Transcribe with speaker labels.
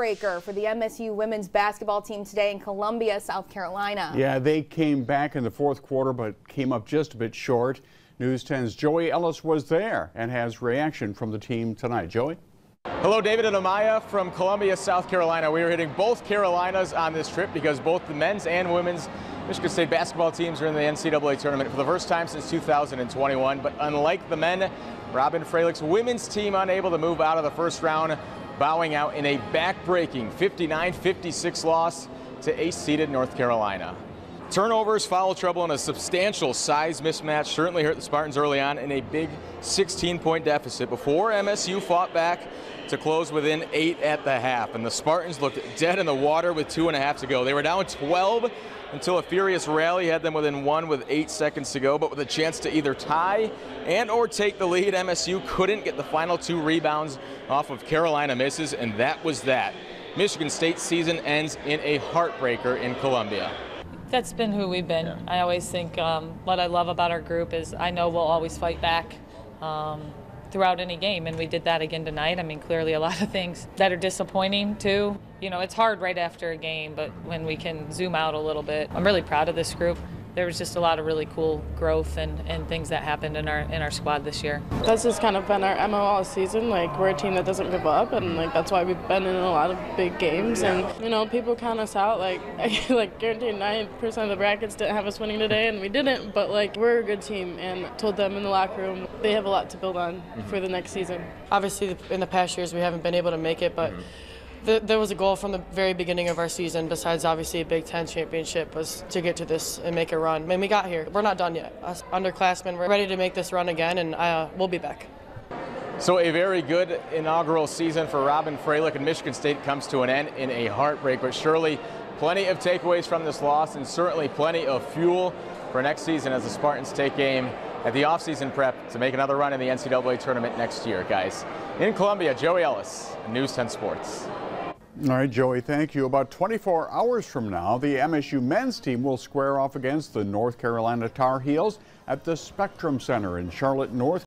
Speaker 1: heartbreaker for the MSU women's basketball team today in Columbia, South Carolina.
Speaker 2: Yeah, they came back in the fourth quarter but came up just a bit short. News 10's Joey Ellis was there and has reaction from the team tonight. Joey?
Speaker 3: Hello, David and Amaya from Columbia, South Carolina. We are hitting both Carolinas on this trip because both the men's and women's Michigan State basketball teams are in the NCAA tournament for the first time since 2021. But unlike the men, Robyn Fralick's women's team unable to move out of the first round, bowing out in a back-breaking 59-56 loss to ace-seeded North Carolina. Turnovers, foul trouble, and a substantial size mismatch certainly hurt the Spartans early on in a big 16-point deficit before MSU fought back to close within eight at the half. And the Spartans looked dead in the water with two and a half to go. They were down 12 until a furious rally had them within one with eight seconds to go, but with a chance to either tie and or take the lead, MSU couldn't get the final two rebounds off of Carolina misses, and that was that. Michigan State season ends in a heartbreaker in Columbia.
Speaker 4: That's been who we've been. Yeah. I always think um, what I love about our group is I know we'll always fight back. Um, throughout any game, and we did that again tonight. I mean, clearly a lot of things that are disappointing too. You know, it's hard right after a game, but when we can zoom out a little bit, I'm really proud of this group there was just a lot of really cool growth and, and things that happened in our in our squad this year.
Speaker 5: That's just kind of been our MO all season. Like we're a team that doesn't give up, and like that's why we've been in a lot of big games. And you know, people count us out. Like like guaranteed nine percent of the brackets didn't have us winning today, and we didn't. But like we're a good team, and told them in the locker room they have a lot to build on mm-hmm. for the next season.
Speaker 6: Obviously, in the past years we haven't been able to make it, but. Mm-hmm the, there was a goal from the very beginning of our season, besides obviously a Big Ten championship, was to get to this and make a run. Mean, we got here. We're not done yet. Us underclassmen, we're ready to make this run again, and uh, we'll be back.
Speaker 3: So a very good inaugural season for Robyn Fralick and Michigan State comes to an end in a heartbreak, but surely plenty of takeaways from this loss and certainly plenty of fuel for next season as the Spartans take aim at the offseason prep to make another run in the NCAA tournament next year, guys. In Columbia, Joey Ellis, News 10 Sports.
Speaker 2: All right, Joey, thank you. About 24 hours from now, the MSU men's team will square off against the North Carolina Tar Heels at the Spectrum Center in Charlotte, North